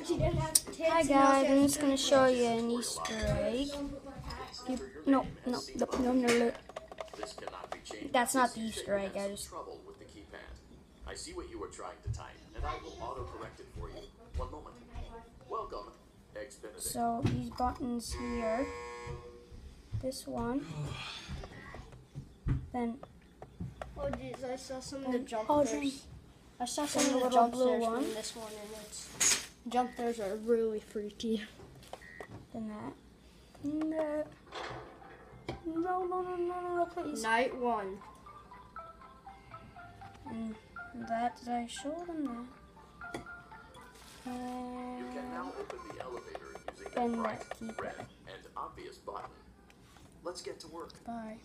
Hi guys, I'm just gonna show you an Easter egg. You, no, no, no, no, no, no. This cannot be changed. That's not the Easter egg, had I just- trouble with the keypad. I see what you were trying to type, and I will auto-correct it for you. One moment. Welcome, Eggs Benedict. So these buttons here, this one, then Oh jeez, I saw some of the jump theirs. I saw Some some of of the the little jump blue theirs one, from this one, and it's jump theirs are really freaky. then that, and that. No, no, no, no, no, no, please. Night one. And that, did I show them that? You can now Uh, open the elevator using the bright, that red, and obvious button. Let's get to work. bye.